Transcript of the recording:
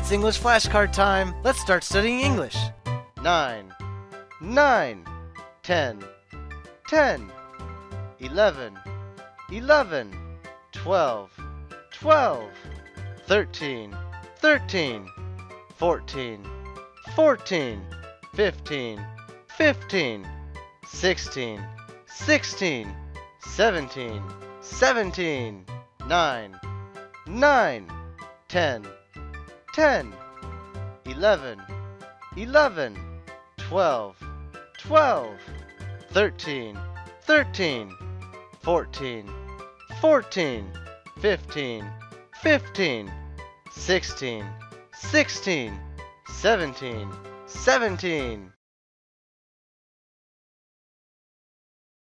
It's English flashcard time. Let's start studying English. 9, 9, 10, 10, 11, 11, 12, 12, 13, 13, 14, 14, 15, 15, 16, 16, 17, 17, 9, 9, 10, 10, 11, 11, 12, 12, 13, 13, 14, 14, 15, 15, 16, 16, 17, 17,